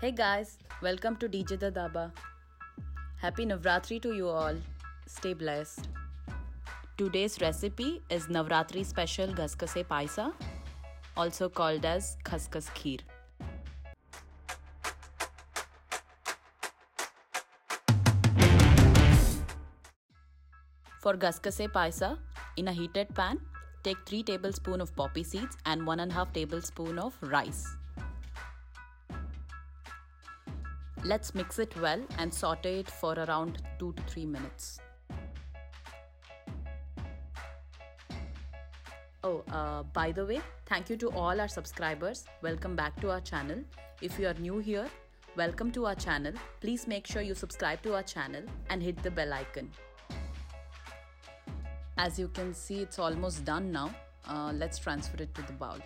Hey guys, welcome to DJ Daba. Happy Navratri to you all. Stay blessed. Today's recipe is Navratri special Gasagase Payasa, also called as Khaskas Kheer. For Gasagase Payasa, in a heated pan, take 3 tablespoons of poppy seeds and 1.5 tablespoon of rice. Let's mix it well and saute it for around 2 to 3 minutes. Oh, uh, by the way, thank you to all our subscribers. Welcome back to our channel. If you are new here, welcome to our channel. Please make sure you subscribe to our channel and hit the bell icon. As you can see, it's almost done now. Uh, let's transfer it to the bowl.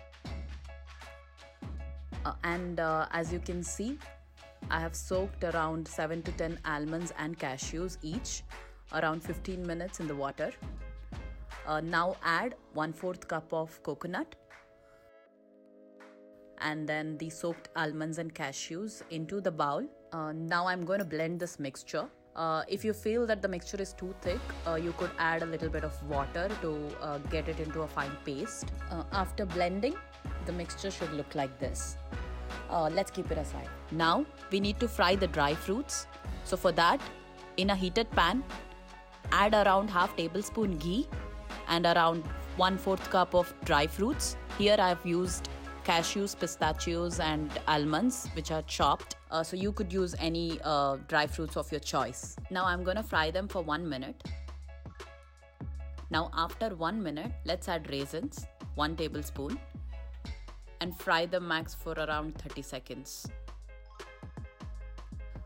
Uh, and uh, as you can see, I have soaked around 7 to 10 almonds and cashews each around 15 minutes in the water. Uh, now add 1 4th cup of coconut and then the soaked almonds and cashews into the bowl. Uh, now I'm going to blend this mixture. Uh, if you feel that the mixture is too thick, uh, you could add a little bit of water to uh, get it into a fine paste. Uh, after blending, the mixture should look like this. Uh, let's keep it aside. Now we need to fry the dry fruits. So for that, in a heated pan, add around half tablespoon ghee and around 1 4th cup of dry fruits. Here I have used cashews, pistachios, and almonds, which are chopped. Uh, so you could use any uh, dry fruits of your choice. Now I'm gonna fry them for one minute. Now after one minute, let's add raisins, one tablespoon, and fry them max for around 30 seconds.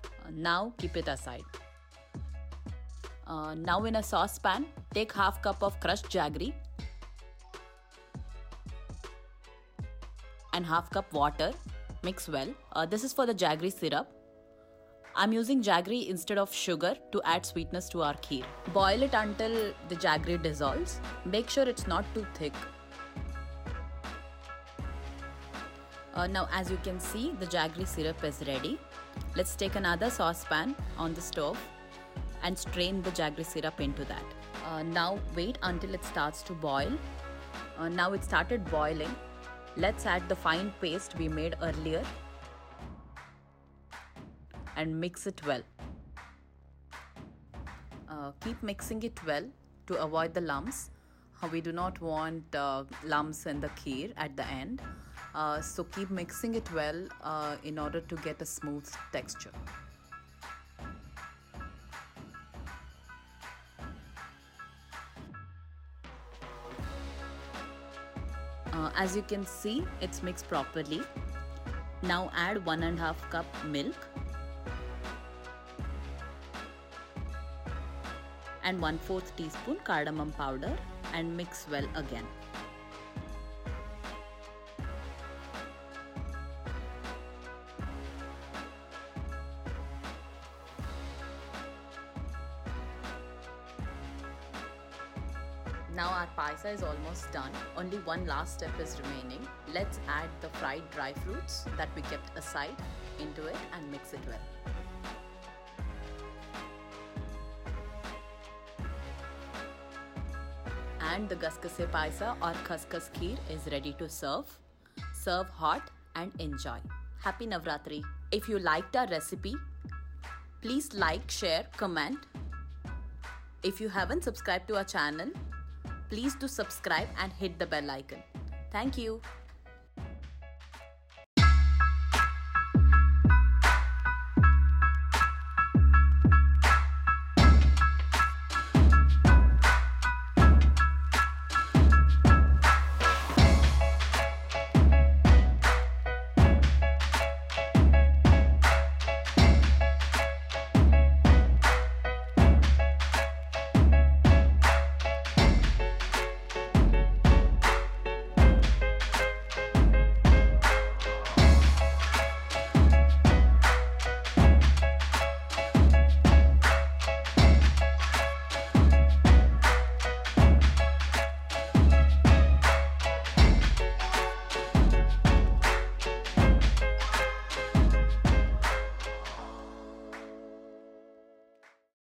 Uh, now keep it aside. Uh, now in a saucepan, take half cup of crushed jaggery and half cup water. Mix well. Uh, this is for the jaggery syrup. I'm using jaggery instead of sugar to add sweetness to our kheer. Boil it until the jaggery dissolves. Make sure it's not too thick. Uh, now as you can see the jaggery syrup is ready. Let's take another saucepan on the stove and strain the jaggery syrup into that. Uh, now wait until it starts to boil. Uh, now it started boiling. Let's add the fine paste we made earlier and mix it well. Uh, keep mixing it well to avoid the lumps. Uh, we do not want uh, lumps in the kheer at the end. Uh, so keep mixing it well uh, in order to get a smooth texture. Uh, as you can see, it's mixed properly. Now add one and a half cup milk and 1 4th teaspoon cardamom powder and mix well again. Now our payasa is almost done. Only one last step is remaining. Let's add the fried dry fruits that we kept aside into it and mix it well. And the gasagase payasa or khaskas kheer is ready to serve. Serve hot and enjoy. Happy Navratri. If you liked our recipe, please like, share, comment. If you haven't subscribed to our channel, please do subscribe and hit the bell icon. Thank you.